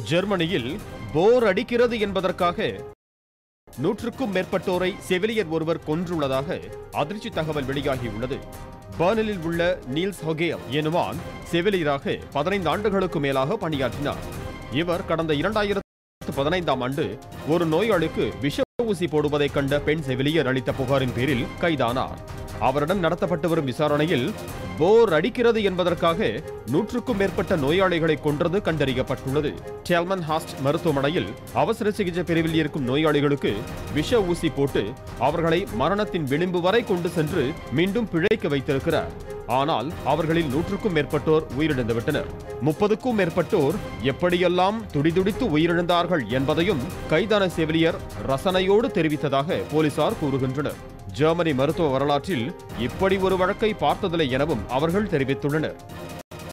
ஜெர்மனியில் போர் அடிக்கிறது என்பதற்காக நூற்றுக்கும் மேற்பட்டோரை செவிலியர் ஒருவர் கொன்றுள்ளதாக அதிர்ச்சி தகவல் வெளியாகியுள்ளது பர்னலில் உள்ள நீல்ஸ் ஹொகேல் எனுவான் செவிலியராக பதினைந்து ஆண்டுகளுக்கு மேலாக பணியாற்றினார். இவர் கடந்த இரண்டாயிரத்து பதினைந்தாம் ஆண்டு ஒரு நோயாளிக்கு விஷ ஊசி போடுவதை கண்ட பெண் செவிலியர் அளித்த புகாரின் பேரில் கைதானார். அவரிடம் நடத்தப்பட்டு வரும் விசாரணையில் போர் அடிக்கிறது என்பதற்காக நூற்றுக்கும் மேற்பட்ட நோயாளிகளை கொன்றது கண்டறியப்பட்டுள்ளது. டெல்மன் ஹாஸ்ட் மருத்துவமனையில் அவசர சிகிச்சை பிரிவில் இருக்கும் நோயாளிகளுக்கு விஷ ஊசி போட்டு அவர்களை மரணத்தின் விளிம்பு வரை கொண்டு சென்று மீண்டும் பிழைக்க வைத்திருக்கிறார். ஆனால் அவர்களில் நூற்றுக்கும் மேற்பட்டோர் உயிரிழந்துவிட்டனர். முப்பதுக்கும் மேற்பட்டோர் எப்படியெல்லாம் துடிதுடித்து உயிரிழந்தார்கள் என்பதையும் கைதான செவிலியர் ரசனையோடு தெரிவித்ததாக போலீசார் கூறுகின்றனர். ஜெர்மனி மருத்துவ வரலாற்றில் இப்படி ஒரு வழக்கை பார்த்ததில்லை எனவும் அவர்கள் தெரிவித்துள்ளனர்.